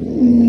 うん